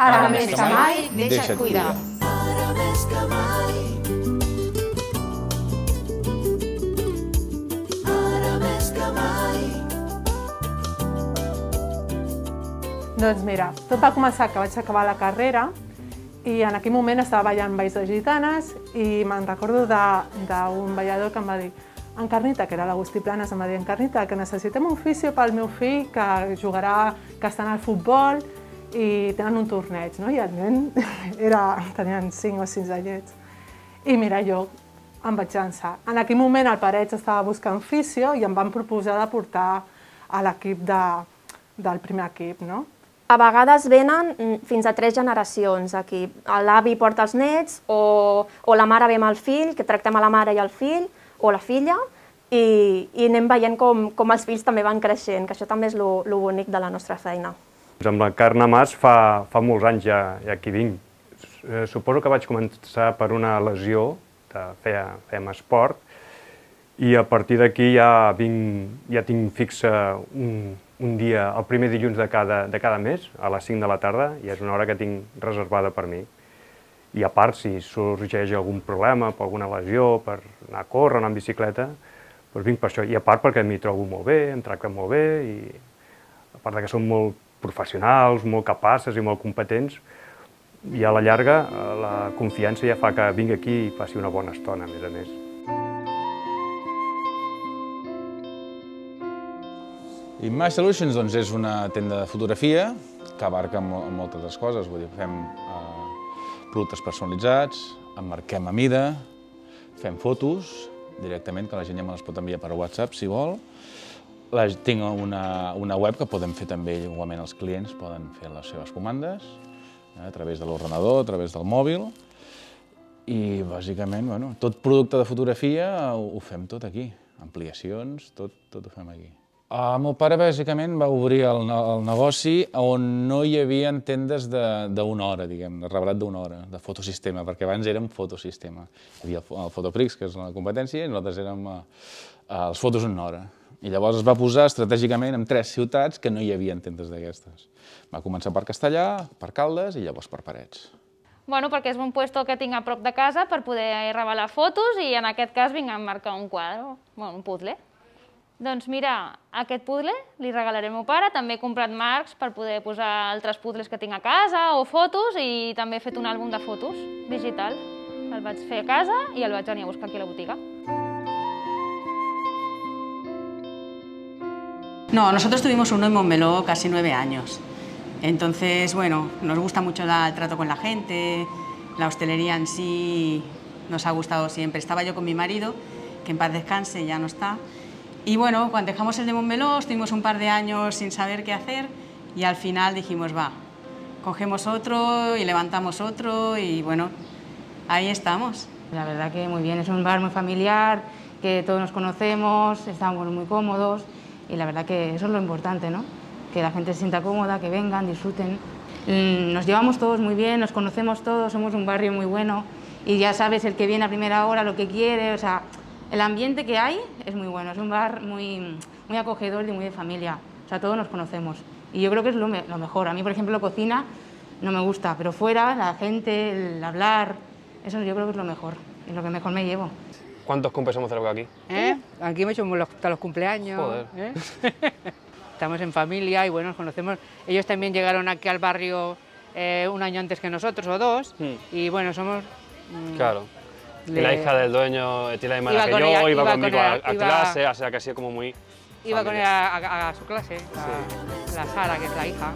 Ara més que mai, deixa't cuidar. Ara més que mai. Ara més que mai. Doncs mira, tot va començar que vaig acabar la carrera i en aquell moment estava ballant Balls de Gitanes i me'n recordo de- d'un ballador que em va dir Encarnita, que era l'Agustí Planes, em va dir Encarnita, que necessitem un fisio pel meu fill que jugarà, que està en el futbol i tenen un torneig, no? I el nen era, tenien 5 o 6 anyets. I mira, jo em vaig llançar. En aquell moment el Parets estava buscant fisio i em van proposar de portar a l'equip de, del primer equip, no? A vegades venen mm, fins a tres generacions aquí. L'avi porta els nets, o, o la mare ve amb el fill, que tractem a la mare i el fill, o la filla, i, i anem veient com, com els fills també van creixent, que això també és lo bonic de la nostra feina. Amb la Carna Mas fa, fa molts anys ja, ja hi vinc. Eh, Suposo que vaig començar per una lesió, de, feia, fèiem esport, i a partir d'aquí ja, vinc, ja tinc fixa un, un dia, el primer dilluns de cada, de cada mes, a les 5 de la tarda, i és una hora que tinc reservada per mi. I a part, si sorgeix algun problema, per alguna lesió, per anar a córrer, anar en bicicleta, doncs vinc per això. I a part perquè m'hi trobo molt bé, em tracten molt bé, i a part que són molt professionals, molt capaces i molt competents, i a la llarga eh, la confiança ja fa que vingui aquí i passi una bona estona, a més a més. Image Solutions doncs, és una tenda de fotografia que abarca mo moltes altres coses. Vull dir, fem eh, productes personalitzats, emmarquem a mida, fem fotos directament, que la gent ja me les pot enviar per WhatsApp, si vol. Tinc una, una web que podem fer també, igualment els clients poden fer les seves comandes eh, a través de l'ordenador, a través del mòbil. I bàsicament, bueno, tot producte de fotografia ho, ho fem tot aquí. Ampliacions, tot, tot ho fem aquí. El meu pare bàsicament va obrir el, el negoci on no hi havia tendes d'una hora, diguem, de rebrat d'una hora, de fotosistema, perquè abans érem fotosistema. Hi havia el, el Fotoprix, que és la competència, i nosaltres érem eh, els fotos en hora. I llavors es va posar estratègicament en tres ciutats que no hi havia tendes d'aquestes. Va començar per Castellà, per Caldes i llavors per Parets. Bueno, perquè és un puesto que tinc a prop de casa per poder revelar fotos i en aquest cas vinc a marcar un quadre, bueno, un puzzle. Doncs mira, aquest puzzle li regalaré al meu pare, també he comprat marcs per poder posar altres puzzles que tinc a casa o fotos i també he fet un àlbum de fotos digital. El vaig fer a casa i el vaig venir a buscar aquí a la botiga. No, nosotros tuvimos uno en Montmeló casi nueve años. Entonces, bueno, nos gusta mucho la- el trato con la gente, la hostelería en sí nos ha gustado siempre. Estaba yo con mi marido, que en paz descanse, ya no está. Y bueno, cuando dejamos el de Montmeló, estuvimos un par de años sin saber qué hacer y al final dijimos, va, cogemos otro y levantamos otro y bueno, ahí estamos. La verdad que muy bien, es un bar muy familiar, que todos nos conocemos, estamos muy cómodos y la verdad que eso es lo importante, ¿no? Que la gente se sienta cómoda, que vengan, disfruten. Mm, Nos llevamos todos muy bien, nos conocemos todos, somos un barrio muy bueno y ya sabes el que viene a primera hora lo que quiere, o sea, el ambiente que hay es muy bueno, es un bar muy, muy acogedor y muy de familia, o sea, todos nos conocemos y yo creo que es lo, me- lo mejor. A mí, por ejemplo, cocina no me gusta, pero fuera, la gente, el hablar, eso yo creo que es lo mejor y lo que mejor me llevo. ¿Cuántos cumples hemos celebrado aquí? ¿Eh? Aquí hemos hecho hasta los cumpleaños. Joder. ¿eh? Estamos en familia y bueno, nos conocemos. Ellos también llegaron aquí al barrio eh, un año antes que nosotros o dos. Hmm. Y bueno, somos. mm, Claro. La hija del dueño tiene la misma que yo, ella- iba, iba con conmigo ella- a, a iba- clase, o sea que ha sido como muy... Iba con ella a, a- a su clase, la Sara, que es la hija.